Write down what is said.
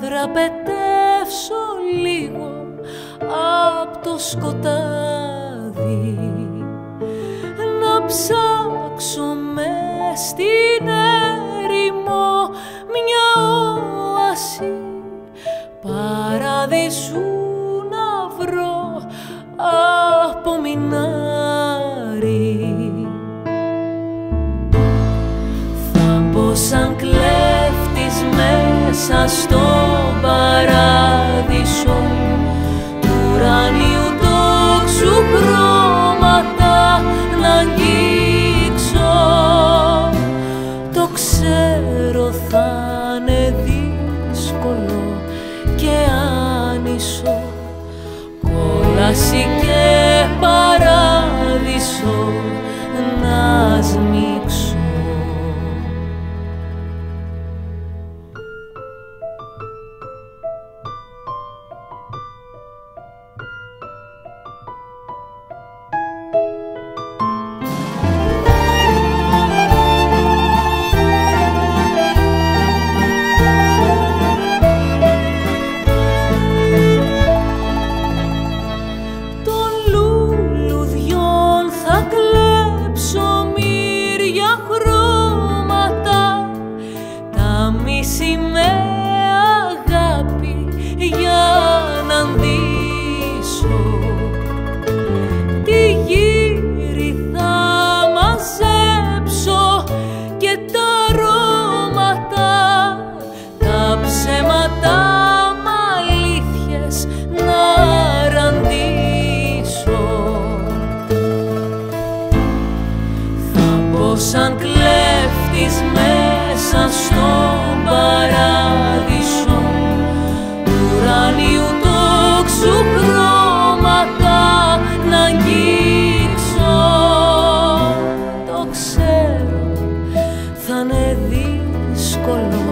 να δραπετεύσω λίγο απ' το σκοτάδι. Να ψάξω μες στην έρημο μια όαση παραδείσου να βρω από μινάρι. Θα μπω σαν κλέφτης μέσα στο παράδεισο του ουρανίου τόξου χρώματα να αγγίξω. Το ξέρω θα είναι δύσκολο και άνισο. Κόλαση και παράδεισο σαν κλέφτης μέσα στον παράδεισο. Του ουρανίου τόξου χρώματα να αγγίξω. Το ξέρω θα είναι δύσκολο.